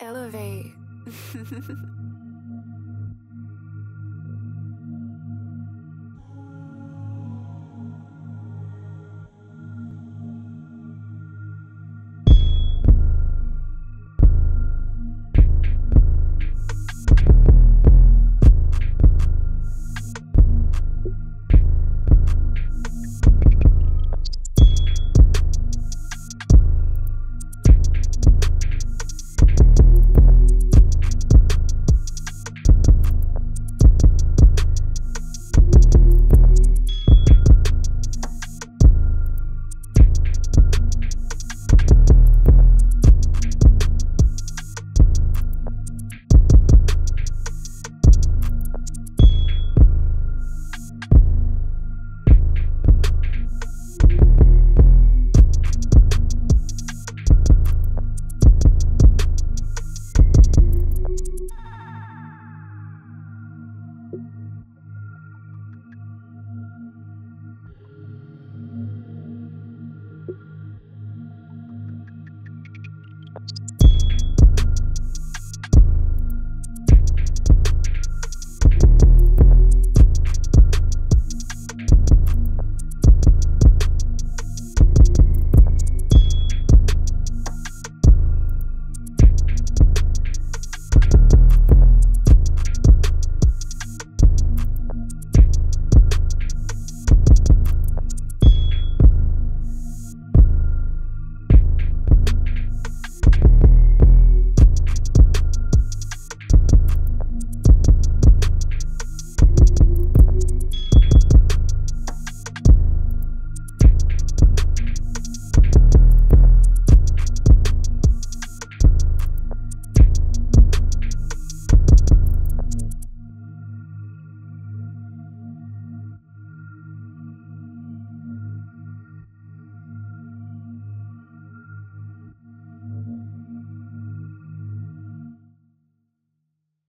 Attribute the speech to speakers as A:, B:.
A: Elevate.